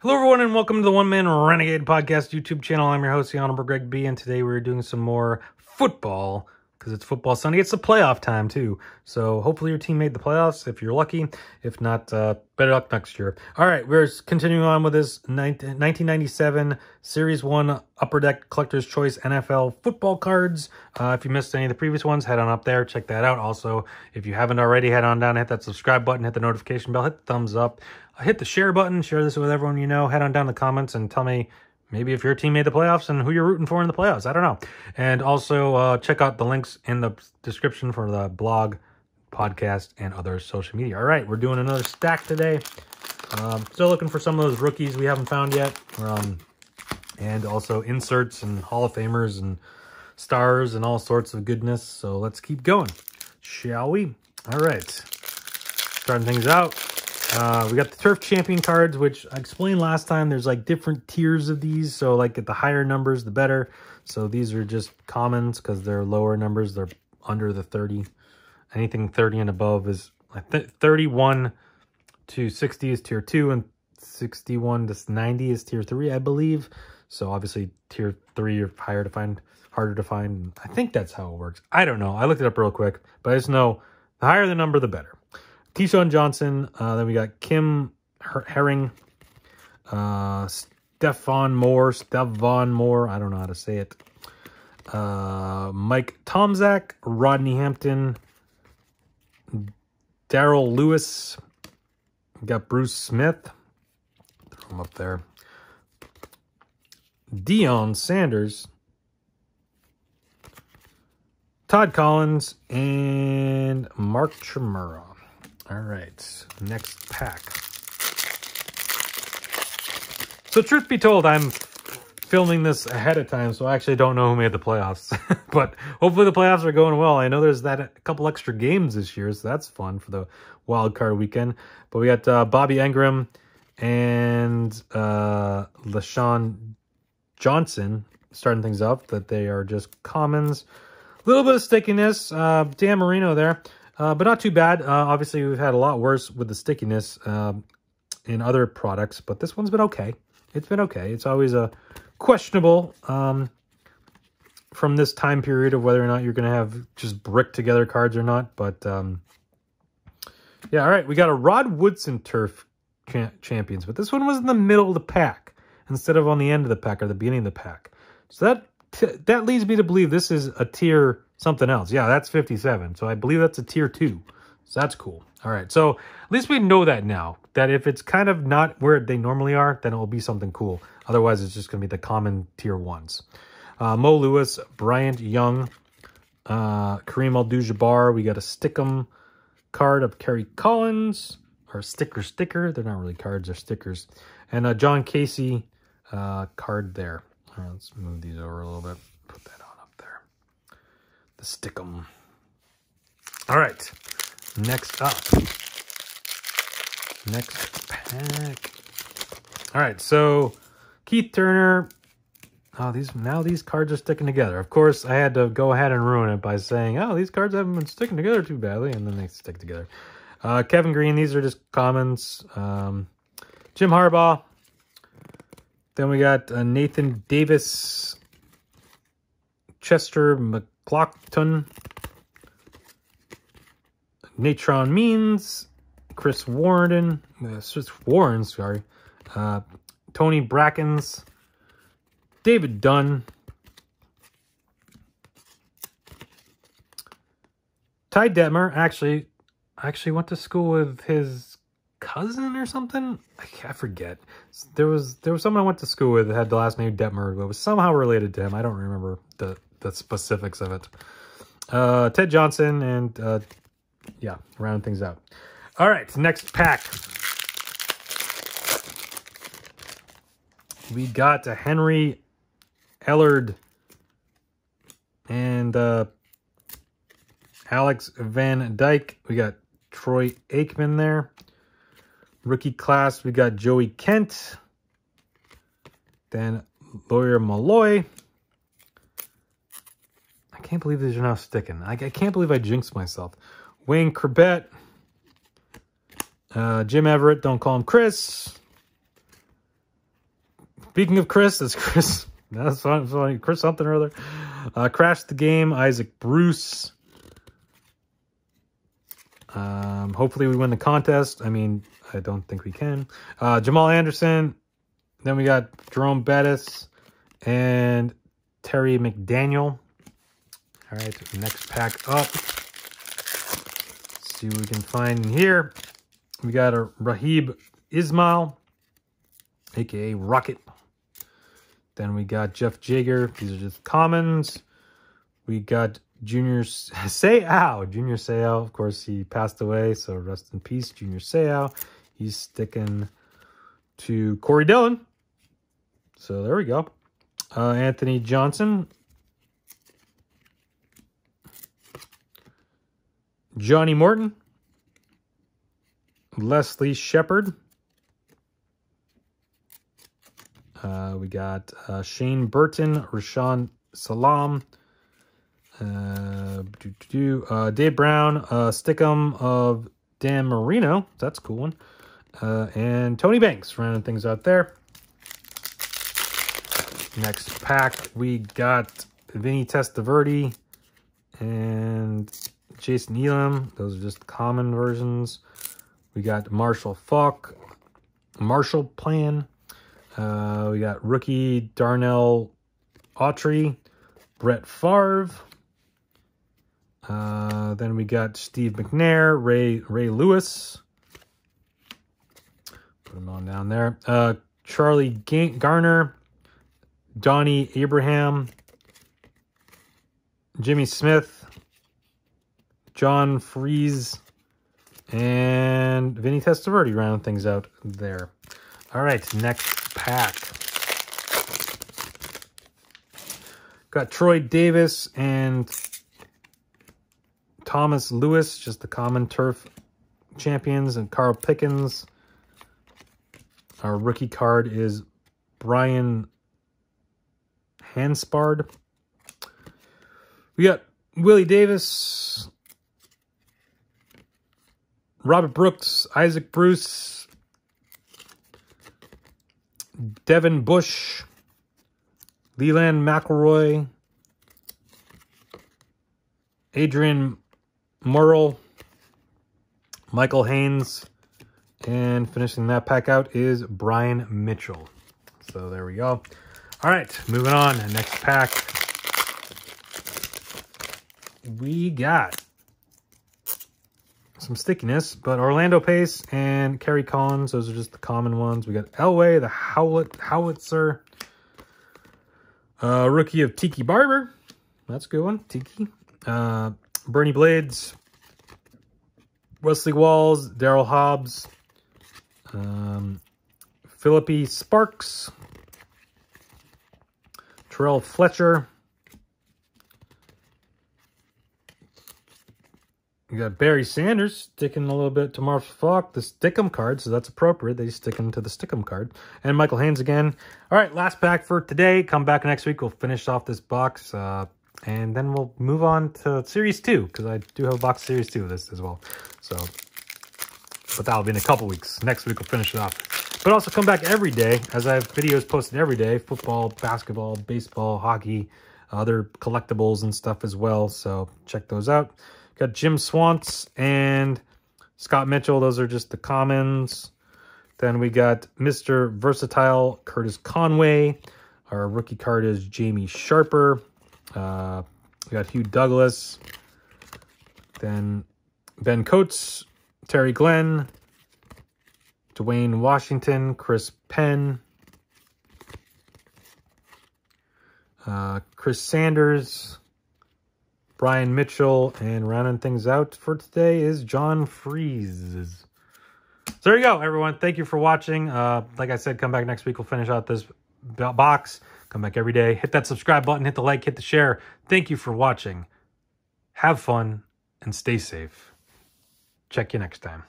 Hello, everyone, and welcome to the One Man Renegade Podcast YouTube channel. I'm your host, the Honorable Greg B, and today we're doing some more football because it's football Sunday. It's the playoff time, too. So hopefully your team made the playoffs if you're lucky. If not, uh, better luck next year. All right, we're continuing on with this 1997 Series 1 Upper Deck Collector's Choice NFL football cards. Uh, if you missed any of the previous ones, head on up there. Check that out. Also, if you haven't already, head on down, hit that subscribe button, hit the notification bell, hit the thumbs up hit the share button, share this with everyone you know, head on down the comments and tell me maybe if your team made the playoffs and who you're rooting for in the playoffs. I don't know. And also uh, check out the links in the description for the blog, podcast, and other social media. All right, we're doing another stack today. Um, still looking for some of those rookies we haven't found yet. Um, and also inserts and Hall of Famers and stars and all sorts of goodness. So let's keep going, shall we? All right. Starting things out. Uh, we got the Turf Champion cards, which I explained last time. There's like different tiers of these. So like at the higher numbers, the better. So these are just commons because they're lower numbers. They're under the 30. Anything 30 and above is like 31 to 60 is tier 2 and 61 to 90 is tier 3, I believe. So obviously tier 3 are higher to find, harder to find. I think that's how it works. I don't know. I looked it up real quick, but I just know the higher the number, the better. Keyshawn Johnson. Uh, then we got Kim Her Herring. Uh, Stefan Moore. Stefan Moore. I don't know how to say it. Uh, Mike Tomczak, Rodney Hampton. Daryl Lewis. We got Bruce Smith. Throw him up there. Deion Sanders. Todd Collins and Mark Chmura. All right, next pack. So truth be told, I'm filming this ahead of time, so I actually don't know who made the playoffs. but hopefully the playoffs are going well. I know there's that a couple extra games this year, so that's fun for the wild card weekend. But we got uh, Bobby Engram and uh, LeShon Johnson starting things up. That they are just commons. A little bit of stickiness. Uh, Dan Marino there. Uh, but not too bad. Uh, obviously, we've had a lot worse with the stickiness um, in other products, but this one's been okay. It's been okay. It's always a questionable um, from this time period of whether or not you're going to have just brick together cards or not. But um, yeah, all right. We got a Rod Woodson Turf cha Champions, but this one was in the middle of the pack instead of on the end of the pack or the beginning of the pack. So that that leads me to believe this is a tier something else. Yeah, that's 57. So I believe that's a tier 2. So that's cool. All right, so at least we know that now, that if it's kind of not where they normally are, then it will be something cool. Otherwise, it's just going to be the common tier 1s. Uh, Mo Lewis, Bryant Young, uh, Kareem Abdul-Jabbar. We got a Stickum card of Kerry Collins, or sticker sticker. They're not really cards, they're stickers. And a John Kasay uh, card there. Let's move these over a little bit. The stickum. All right, next up. Next pack. All right, so Keith Turner. Oh, these now these cards are sticking together. Of course, I had to go ahead and ruin it by saying, "Oh, these cards haven't been sticking together too badly," and then they stick together. Uh, Kevin Greene, These are just commons. Um, Jim Harbaugh. Then we got uh, Nathan Davis, Chester Mc Clockton, Natron Means, Chris Warren, uh, Chris Warren, sorry, uh, Tony Brackens, David Dunn, Ty Detmer. Actually, actually went to school with his cousin or something. I, I forget. There was there was someone I went to school with that had the last name Detmer, but was somehow related to him. I don't remember the the specifics of it. Uh, Ted Johnson and, uh, yeah, round things out. All right, next pack. We got a Henry Ellard and uh, Alex Van Dyke. We got Troy Aikman there. Rookie class, we got Joey Kent. Then Lawyer Milloy can't believe these are now sticking. I, I can't believe I jinxed myself. Wayne Chrebet. Uh, Jim Everett, don't call him Chris. Speaking of Chris, it's Chris. That's funny. Chris something or other. Uh, crashed the game. Isaac Bruce. Um, hopefully we win the contest. I mean, I don't think we can. Uh, Jamal Anderson. Then we got Jerome Bettis and Terry McDaniel. All right, next pack up. Let's see what we can find in here. We got a Raghib Ismail, aka Rocket. Then we got Jeff Jaeger. These are just commons. We got Junior Seau. Junior Seau, of course, he passed away, so rest in peace, Junior Seau. He's sticking to Corey Dillon. So there we go. Uh, Anthony Johnson. Johnny Morton. Leslie Shepherd. Uh, we got uh, Shane Burton, Rashaan Salaam, uh, doo -doo -doo, uh, Dave Brown, uh, Stickum of Dan Marino. That's a cool one. Uh, and Tony Banks rounding things out there. Next pack, we got Vinny Testaverde and Jason Elam. Those are just common versions. We got Marshall Faulk, Marshall Plan. Uh, we got rookie Darnell Autry, Brett Favre. Uh, then we got Steve McNair, Ray Ray Lewis. Put them on down there. Uh, Charlie Garner, Donnie Abraham, Jimmy Smith, John Friesz, and Vinny Testaverde round things out there. All right, next pack. Got Troy Davis and Thomas Lewis, just the common turf champions, and Carl Pickens. Our rookie card is Brian Hanspard. We got Willie Davis, Robert Brooks, Isaac Bruce, Devin Bush, Leland McElroy, Adrian Murrell, Michael Haynes, and finishing that pack out is Brian Mitchell. So there we go. All right, moving on. Next pack. We got some stickiness, but Orlando Pace and Kerry Collins, those are just the common ones. We got Elway, the Howlet, Howitzer, uh, rookie of Tiki Barber. That's a good one, Tiki. Uh, Bernie Blades, Wesley Walls, Daryl Hobbs, um, Philippi Sparks, Terrell Fletcher. You got Barry Sanders sticking a little bit to Marshall Faulk, the Stickum card, so that's appropriate. They stick him to the Stickum card. And Michael Haynes again. All right, last pack for today. Come back next week. We'll finish off this box, uh, and then we'll move on to Series 2, because I do have a box Series 2 of this as well. So, but that'll be in a couple weeks. Next week, we'll finish it off. But also come back every day, as I have videos posted every day. Football, basketball, baseball, hockey, other collectibles and stuff as well. So check those out. Got Jim Schwantz and Scott Mitchell. Those are just the commons. Then we got Mr. Versatile Curtis Conway. Our rookie card is Jamie Sharper. Uh, we got Hugh Douglas. Then Ben Coates, Terry Glenn, Dewayne Washington, Chris Penn, uh, Chris Sanders, Brian Mitchell, and rounding things out for today is John Friesz. So there you go, everyone. Thank you for watching. Uh, like I said, come back next week. We'll finish out this box. Come back every day. Hit that subscribe button, hit the like, hit the share. Thank you for watching. Have fun and stay safe. Check you next time.